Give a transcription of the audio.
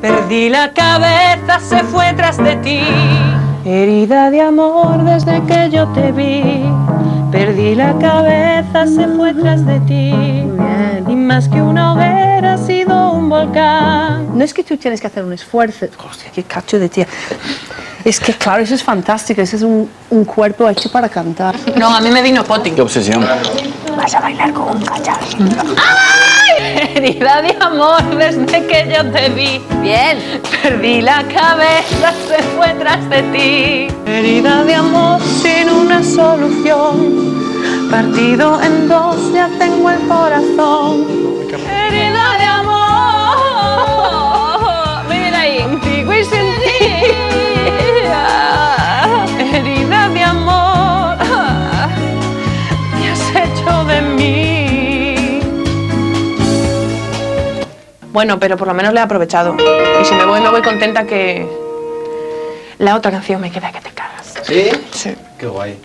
Perdí la cabeza, se fue tras de ti. Herida de amor desde que yo te vi. Perdí la cabeza, se fue tras de ti. Y más que una hoguera ha sido un volcán. No es que tú tienes que hacer un esfuerzo. Hostia, qué cacho de tía. Es que claro, eso es fantástico. Ese es un, un cuerpo hecho para cantar. No, a mí me vino potting. Qué obsesión. Vas a bailar con un cachas. Herida de amor desde que yo te vi. Bien. Perdí la cabeza, se fue tras de ti. Herida de amor sin una solución. Partido en dos, ya tengo el corazón. Herida Bueno, pero por lo menos le he aprovechado. Y si me voy, me voy contenta que la otra canción me queda que te cagas. ¿Sí? Sí. Qué guay.